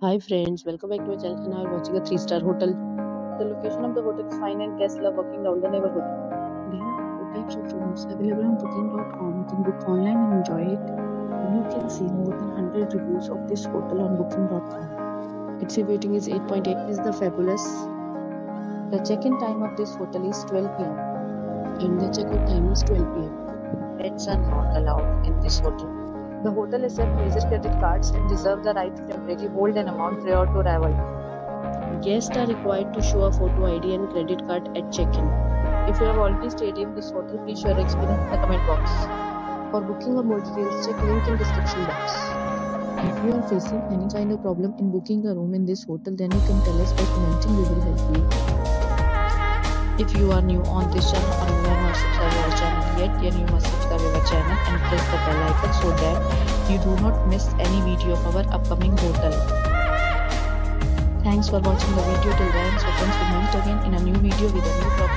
Hi friends, welcome back to my channel and we're watching a 3-star hotel. The location of the hotel is fine and guests love walking down the neighborhood. There are four types of rooms available on booking.com. You can book online and enjoy it. You can see more than 100 reviews of this hotel on booking.com. Its rating is 8.8 is the fabulous. The check-in time of this hotel is 12 pm and the check-out time is 12 pm. Pets are not allowed in this hotel. The hotel accepts major credit cards and reserves the right to temporarily hold an amount prior to arrival. Guests are required to show a photo ID and credit card at check-in. If you have already stayed in this hotel, please share your experience in the comment box. For booking or more details, check link in the description box. If you are facing any kind of problem in booking a room in this hotel, then you can tell us by commenting. We will help you. If you are new on this channel or you have not subscribed our channel yet, then you must subscribe our channel and press the bell icon so that you do not miss any video of our upcoming portal. Thanks for watching the video till then. So friends, we meet again in a new video with a new property.